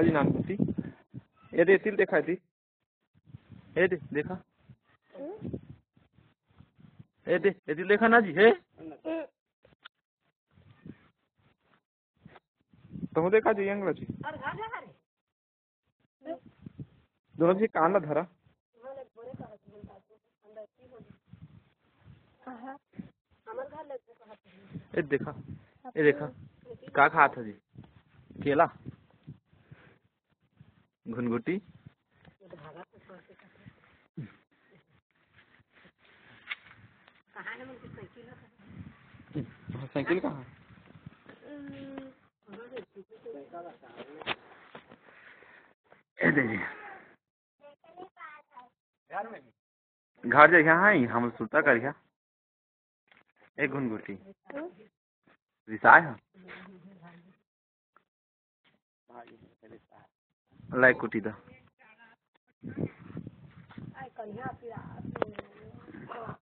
जी नानपुती ये दे तिल देखा दी। ये दे देखा। ये दे ये तिल देखा ना जी है। तो देखा जी अंगला जी। दोनों जी कान ला धरा ये देखा ये देखा। का खा था जी। केला। घुनघुटी। साइकिल कहाँ घर जगह है हम सुता करिया एक घुनघुटी। रिसाय है? ಲೈಕ್ ಕೊಟ್ಟಿದ್ದ